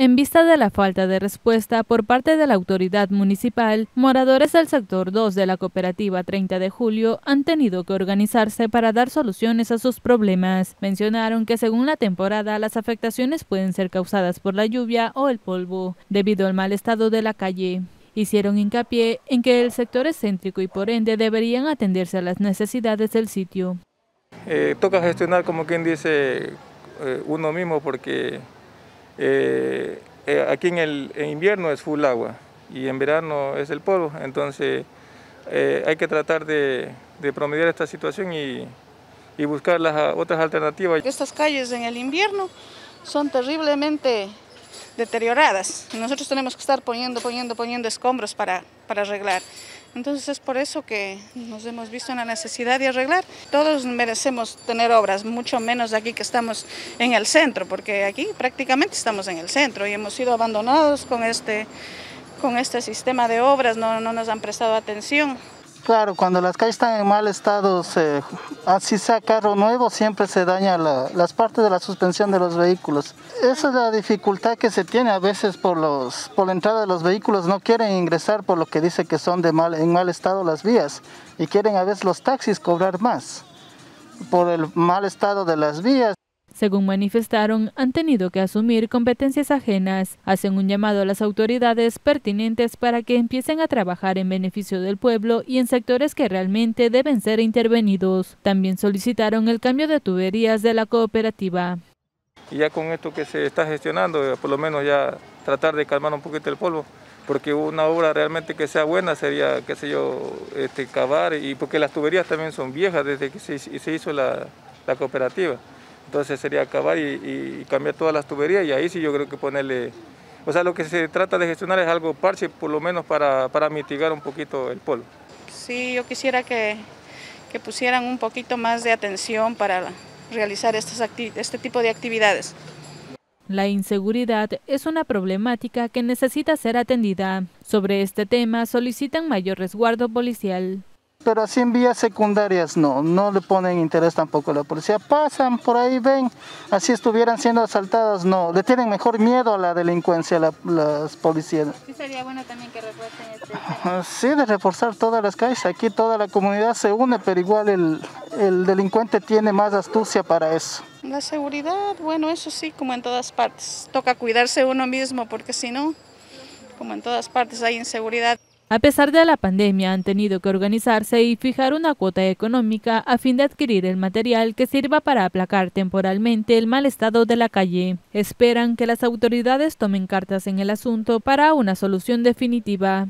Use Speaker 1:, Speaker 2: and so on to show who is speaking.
Speaker 1: En vista de la falta de respuesta por parte de la autoridad municipal, moradores del sector 2 de la cooperativa 30 de julio han tenido que organizarse para dar soluciones a sus problemas. Mencionaron que según la temporada las afectaciones pueden ser causadas por la lluvia o el polvo, debido al mal estado de la calle. Hicieron hincapié en que el sector es céntrico y por ende deberían atenderse a las necesidades del sitio.
Speaker 2: Eh, toca gestionar como quien dice eh, uno mismo porque eh, eh, aquí en el invierno es full agua y en verano es el polvo, entonces eh, hay que tratar de, promediar esta situación y, buscar las otras alternativas.
Speaker 3: Estas calles en el invierno son terriblemente deterioradas nosotros tenemos que estar poniendo, poniendo, poniendo escombros para, para arreglar. Entonces es por eso que nos hemos visto en la necesidad de arreglar. Todos merecemos tener obras, mucho menos aquí que estamos en el centro, porque aquí prácticamente estamos en el centro y hemos sido abandonados con este, con este sistema de obras, no, no nos han prestado atención.
Speaker 4: Claro, cuando las calles están en mal estado, así sea carro nuevo, siempre se daña las partes de la suspensión de los vehículos. Esa es la dificultad que se tiene a veces por, los, por la entrada de los vehículos. No quieren ingresar por lo que dice que son de mal, en mal estado las vías y quieren a veces los taxis cobrar más por el mal estado de las vías.
Speaker 1: Según manifestaron, han tenido que asumir competencias ajenas. Hacen un llamado a las autoridades pertinentes para que empiecen a trabajar en beneficio del pueblo y en sectores que realmente deben ser intervenidos. También solicitaron el cambio de tuberías de la cooperativa.
Speaker 2: Y ya con esto que se está gestionando, por lo menos ya tratar de calmar un poquito el polvo, porque una obra realmente que sea buena sería, qué sé yo, este, cavar, y porque las tuberías también son viejas desde que se, hizo la cooperativa. Entonces sería acabar y, cambiar todas las tuberías y ahí sí yo creo que ponerle... O sea, lo que se trata de gestionar es algo parche, por lo menos para, para mitigar un poquito el polvo.
Speaker 3: Sí, yo quisiera que, que pusieran un poquito más de atención para realizar este tipo de actividades.
Speaker 1: La inseguridad es una problemática que necesita ser atendida. Sobre este tema solicitan mayor resguardo policial
Speaker 4: pero así en vías secundarias no, no le ponen interés tampoco a la policía. Pasan por ahí, ven, así estuvieran siendo asaltados, no, le tienen mejor miedo a la delincuencia las policías.
Speaker 3: Sí sería bueno también que refuercen este
Speaker 4: Sí, de reforzar todas las calles, aquí toda la comunidad se une, pero igual el, el delincuente tiene más astucia para eso.
Speaker 3: La seguridad, bueno, eso sí, como en todas partes, toca cuidarse uno mismo porque si no, como en todas partes hay inseguridad.
Speaker 1: A pesar de la pandemia, han tenido que organizarse y fijar una cuota económica a fin de adquirir el material que sirva para aplacar temporalmente el mal estado de la calle. Esperan que las autoridades tomen cartas en el asunto para una solución definitiva.